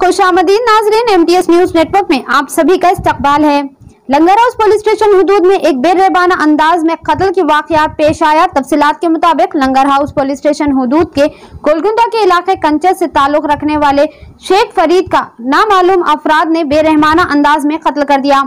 खुशामदीन नाजरीन MTS news network में आप सभी का इस्तकबाल है। लंगर हाउस पुलिस स्टेशन हदूद में एक बेरहबाना अंदाज में कत्ल की वाकयात पेश आया। तफसीलात के मुताबिक लंगर हाउस पुलिस स्टेशन हदूद के गोलगुंदा के इलाके कंचर से ताल्लुक रखने वाले शेख फरीद का नामालूम अफराद ने बेरहमाना अंदाज में कत्ल कर दिया।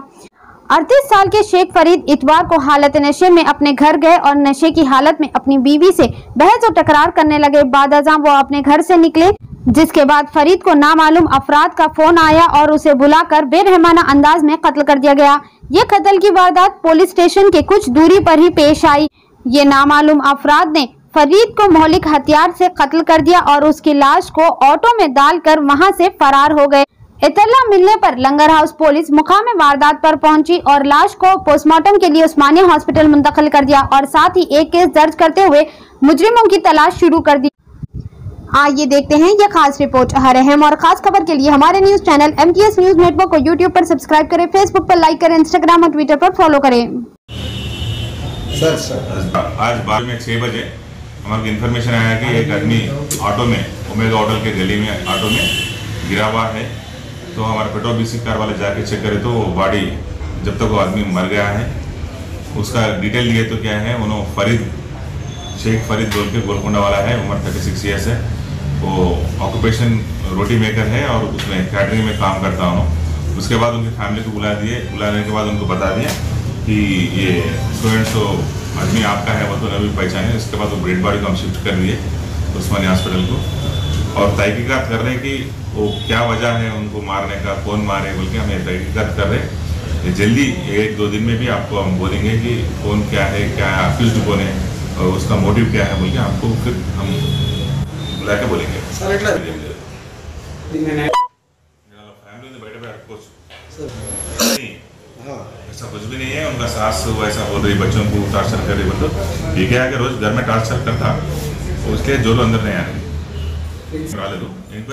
अड़तीस साल के शेख फरीद इतवार को हालत नशे में अपने घर गए और नशे की हालत में अपनी बीवी से बहस और टकरार करने लगे। बाद वो अपने घर से निकले, जिसके बाद फरीद को नामालूम अफराद का फ़ोन आया और उसे बुलाकर बेरहमाना अंदाज में कत्ल कर दिया गया। ये कत्ल की वारदात पुलिस स्टेशन के कुछ दूरी पर ही पेश आई। ये नामालूम अफराद ने फरीद को मौलिक हथियार से कत्ल कर दिया और उसकी लाश को ऑटो में डालकर वहाँ से फरार हो गए। इतला मिलने पर लंगर हाउस पुलिस मुकाम वारदात पर पहुँची और लाश को पोस्टमार्टम के लिए उस्मानिया हॉस्पिटल मुंतकिल कर दिया और साथ ही एक केस दर्ज करते हुए मुजरिमों की तलाश शुरू कर दी। आइए देखते हैं ये खास रिपोर्ट हर अहम और खास खबर के लिए हमारे news channel M T S news network को यूट्यूब पर सब्सक्राइब करें फेसबुक पर लाइक करें इंस्टाग्राम और ट्विटर पर फॉलो करें। Sir sir. आज बाद में छः बजे हमारे इन्फॉर्मेशन आया कि एक आदमी ऑटो में होटल के गली में ऑटो में गिरा हुआ है। तो हमारे पेट्रोल बीसी कार वाले जाके चेक करे तो बॉडी जब तक वो आदमी मर गया है, उसका डिटेल लिए तो क्या है, उन्होंने फरीद, शेख फरीद बोल के गोलकुंडा वाला है, उम्र थर्टी सिक्स ईयर्स है। वो ऑक्यूपेशन रोटी मेकर है और उसमें कैटरिंग में काम करता हूँ। उसके बाद उनकी फैमिली को बुला दिए, बुलाने के बाद उनको बता दिया कि ये स्टूडेंट तो आदमी आपका है, वो तो नवी पहचाने। उसके बाद वो ब्रेड बॉडी को हम शिफ्ट कर दिए उस्मानी हॉस्पिटल को। और तहकीकत कर रहे हैं कि वो क्या वजह है उनको मारने का कौन मारे बोल के हमें तहकीकत कर रहे हैं। जल्दी एक दो दिन में भी आपको हम बोलेंगे कि कौन क्या है क्या है अक्यूज कौन है और उसका मोटिव क्या है बोल के आपको फिर हम बुला के बोलेंगे। ऐसा कुछ भी नहीं है उनका सास ऐसा बोल रही बच्चों को टॉर्चर कर रही मतलब। ये क्या है कि रोज घर में टार्चर करता उसके जो लोग अंदर नहीं आ रहे రాలేదు. ఎంక్వైరీ